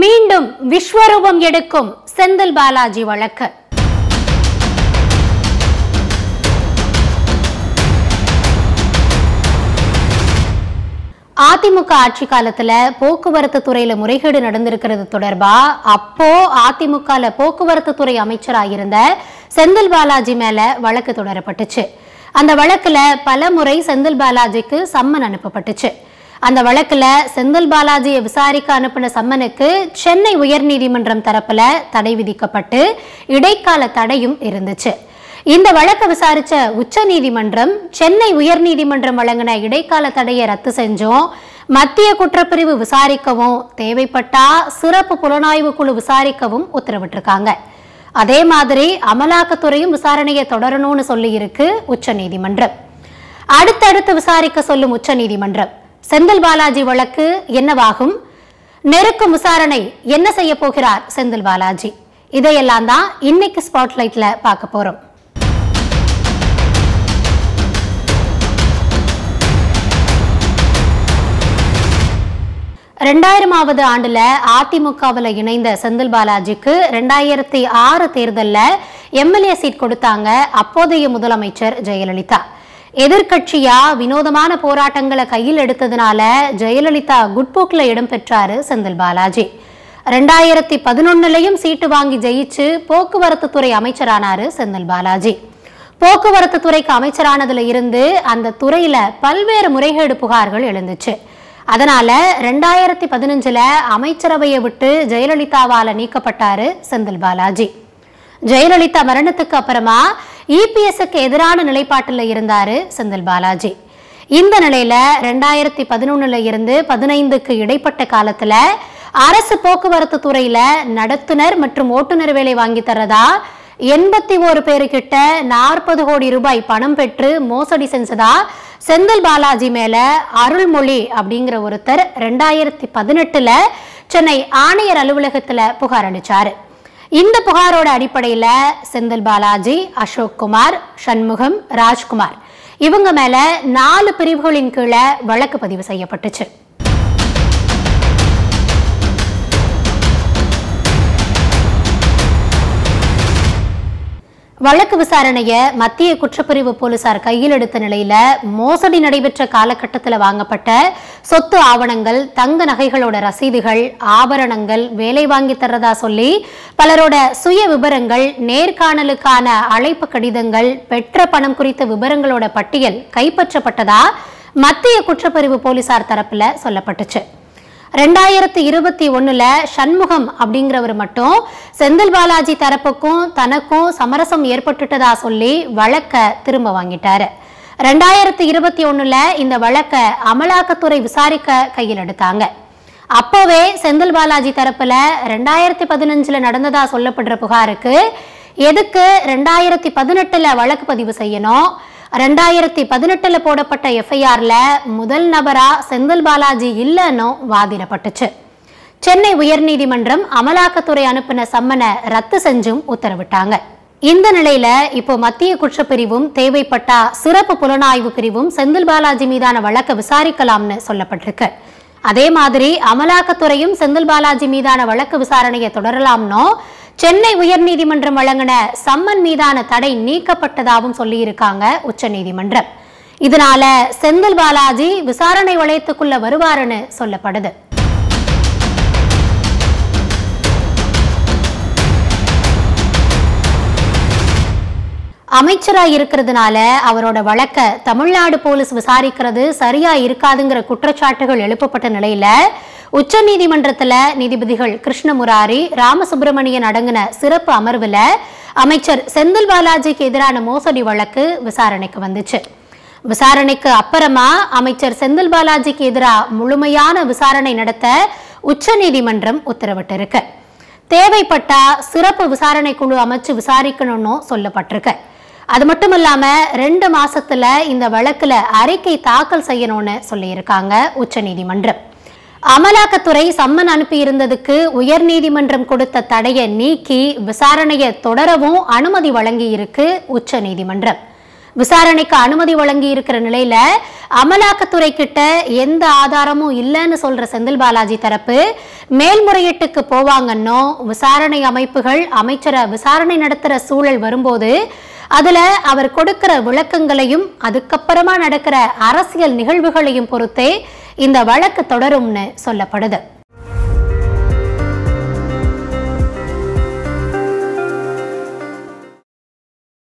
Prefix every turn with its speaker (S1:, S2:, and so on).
S1: மீண்டும் விஸ்வரூபம் எடுக்கும் செந்தில் பாலாஜி வழக்கு. அதிமுக ஆட்சி காலத்துல போக்குவரத்து துறையில முறைகேடு நடந்திருக்கிறது தொடர்பா? அப்போ அதிமுகல போக்குவரத்து துறை அமைச்சராக இருந்த செந்தில் பாலாஜி மேல வழக்கு தொடரப்பட்டுச்சு. அந்த வழக்குல பல முறை செந்தில் பாலாஜிக்கு சம்மன் அனுப்பப்பட்டுச்சு. அந்த வழக்குல செந்தில் பாலாஜியை விசாரிக்க அனுப்பின சம்மனுக்கு சென்னை உயர்நீதிமன்றம் தரப்புல தடை விதிக்கப்பட்டு இடைக்கால தடையும் இருந்துச்சு. இந்த வழக்கை விசாரிச்ச உச்ச நீதிமன்றம் சென்னை உயர்நீதிமன்றம் வழங்கின இடைக்கால தடையை ரத்து செஞ்சும். மத்திய குற்றப்பிரிவு விசாரிக்கவும் தேவைப்பட்டா சிறப்பு புலனாய்வு குழு விசாரிக்கவும் உத்தரவிட்டிருக்காங்க. அதே மாதிரி அமலாக்கத்துறையும் விசாரணையை தொடரணும்னு சொல்லி இருக்கு உச்ச நீதிமன்றம் அடுத்தடுத்து விசாரிக்க சொல்லும் உச்ச நீதிமன்றம் செந்தில் பாலாஜி வழக்கு என்னவாகும்? நெருக்கும் விசாரணை என்ன செய்ய போகிறார் செந்தில் பாலாஜி? இதையெல்லாம் தான் இன்னைக்கு ஸ்பாட்லைட்ல பார்க்க போறோம். ரெண்டாயிரமாவது ஆண்டுல அதிமுகவில் இணைந்த செந்தில் பாலாஜிக்கு ரெண்டாயிரத்தி ஆறு தேர்தல்ல எம்எல்ஏ சீட் கொடுத்தாங்க அப்போதைய முதலமைச்சர் ஜெயலலிதா. எதிர்கட்சியா வினோதமான போராட்டங்களை கையில் எடுத்ததுனால ஜெயலலிதா குட்போக்கில் இடம்பெற்றாரு செந்தில் பாலாஜி. ரெண்டாயிரத்தி பதினொன்னுலையும் சீட்டு வாங்கி ஜெயிச்சு போக்குவரத்து துறை அமைச்சரானாரு செந்தில் பாலாஜி. போக்குவரத்து துறைக்கு அமைச்சரானதுல இருந்து அந்த துறையில பல்வேறு முறைகேடு புகார்கள் எழுந்துச்சு. அதனால ரெண்டாயிரத்தி பதினஞ்சுல அமைச்சரவையை விட்டு ஜெயலலிதாவால நீக்கப்பட்டாரு செந்தில் பாலாஜி. ஜெயலலிதா மரணத்துக்கு அப்புறமா இபிஎஸ்க்கு எதிரான நிலைப்பாட்டில் இருந்தார் செந்தில் பாலாஜி. இந்த நிலையில ரெண்டாயிரத்தி பதினொன்னுல இருந்து பதினைந்துக்கு இடைப்பட்ட காலத்துல அரசு போக்குவரத்து துறையில நடத்துனர் மற்றும் ஓட்டுநர் வேலை வாங்கி தரதா எண்பத்தி ஒரு பேருக்கிட்ட நாற்பது கோடி ரூபாய் பணம் பெற்று மோசடி செஞ்சதா? செந்தில் பாலாஜி மேல அருள்மொழி அப்படிங்கிற ஒருத்தர் ரெண்டாயிரத்தி பதினெட்டுல சென்னை ஆணையர் அலுவலகத்துல புகார் அளிச்சாரு. இந்த புகாரோட அடிப்படையில் செந்தில் பாலாஜி அசோக் குமார் சண்முகம் ராஜ்குமார். இவங்க மேல நாலு பிரிவுகளின் கீழே வழக்கு பதிவு செய்யப்பட்டுச்சு. வழக்கு விசாரணைய மத்திய குற்றப்பிரிவு போலீசார் கையில் எடுத்த நிலையில மோசடி நடைபெற்ற காலகட்டத்தில் வாங்கப்பட்ட சொத்து ஆவணங்கள் தங்க நகைகளோட ரசீதுகள் ஆபரணங்கள் வேலை வாங்கி தர்றதா சொல்லி பலரோட சுய விவரங்கள் நேர்காணலுக்கான அழைப்பு கடிதங்கள் பெற்ற பணம் குறித்த விவரங்களோட பட்டியல் கைப்பற்றப்பட்டதா மத்திய குற்றப்பிரிவு போலீசார் தரப்புல சொல்லப்பட்டுச்சு. ரெண்டாயிரத்தி இருபத்தி ஒன்றில் சண்முகம் அப்படிங்கிறவர் மட்டும் செந்தில் பாலாஜி தரப்புக்கும் தனக்கும் சமரசம் ஏற்பட்டுட்டதா சொல்லி வழக்க திரும்ப வாங்கிட்டாரு. ரெண்டாயிரத்தி இருபத்தி ஒன்றில் இந்த வழக்க அமலாக்கத்துறை விசாரிக்க கையில் எடுத்தாங்க. அப்போவே செந்தில் பாலாஜி தரப்பில் ரெண்டாயிரத்தி பதினஞ்சில் நடந்ததாக சொல்லப்படுற புகாருக்கு எதுக்கு ரெண்டாயிரத்தி பதினெட்டில் வழக்கு பதிவு செய்யணும் ரெண்டாயிரத்தி பதினெட்டுல போடப்பட்ட எஃப்ஐஆர்ல முதல் நபரா செந்தில் பாலாஜி இல்லைன்னு வாதிடப்பட்டுச்சு. சென்னை உயர்நீதிமன்றம் அமலாக்கத்துறை அனுப்பின சம்மனை ரத்து செஞ்சும் உத்தரவிட்டாங்க. இந்த நிலையில இப்போ மத்திய குற்றப்பிரிவும் தேவைப்பட்டா சிறப்பு புலனாய்வு பிரிவும் செந்தில் பாலாஜி மீதான வழக்கை விசாரிக்கலாம்னு சொல்லப்பட்டிருக்கு. அதே மாதிரி அமலாக்கத்துறையும் செந்தில் பாலாஜி மீதான வழக்கு விசாரணையை தொடரலாம்னோ சென்னை உயர்நீதிமன்றம் வழங்கின சம்மன் மீதான தடை நீக்கப்பட்டதாகவும் சொல்லியிருக்காங்க உச்சநீதிமன்றம். இதனால செந்தில் பாலாஜி விசாரணை வளையத்துக்குள்ள வருவாருன்னு சொல்லப்படுது. அமைச்சரா இருக்கிறதுனால அவரோட வழக்க தமிழ்நாடு போலீஸ் விசாரிக்கிறது சரியா இருக்காதுங்கிற குற்றச்சாட்டுகள் எழுப்பப்பட்ட நிலையில உச்ச நீதிமன்றத்தில் நீதிபதிகள் கிருஷ்ணமுராரி ராமசுப்பிரமணியன் அடங்கின சிறப்பு அமர்வுல அமைச்சர் செந்தில் பாலாஜிக்கு எதிரான மோசடி வழக்கு விசாரணைக்கு வந்துச்சு. விசாரணைக்கு அப்புறமா அமைச்சர் செந்தில் பாலாஜிக்கு எதிராக முழுமையான விசாரணை நடத்த உச்ச நீதிமன்றம் உத்தரவிட்டிருக்கு. தேவைப்பட்டா சிறப்பு விசாரணை குழு அமைச்சு விசாரிக்கணும்னு சொல்லப்பட்டிருக்கு. அது மட்டும் இல்லாம ரெண்டு மாசத்துல இந்த வழக்குல அறிக்கை தாக்கல் செய்யணும்னு சொல்லியிருக்காங்க உச்சநீதிமன்றம். அமலாக்கத்துறை சம்மன் அனுப்பி இருந்ததுக்கு உயர்நீதிமன்றம் கொடுத்த தடையை நீக்கி விசாரணையை தொடரவும் அனுமதி வழங்கி இருக்கு உச்சநீதிமன்றம் விசாரணைக்கு அனுமதி வழங்கி இருக்கிற நிலையில அமலாக்கத்துறை கிட்ட எந்த ஆதாரமும் இல்லைன்னு சொல்ற செந்தில் பாலாஜி தரப்பு மேல்முறையீட்டுக்கு போவாங்கன்னோ விசாரணை அமைப்புகள் அமைச்சரை விசாரணை நடத்துற சூழல் வரும்போது அதுல அவர் கொடுக்கிற விளக்கங்களையும் அதுக்கப்புறமா நடக்கிற அரசியல் நிகழ்வுகளையும் பொறுத்தே இந்த வழக்கு தொடரும்னு சொல்லப்படுது.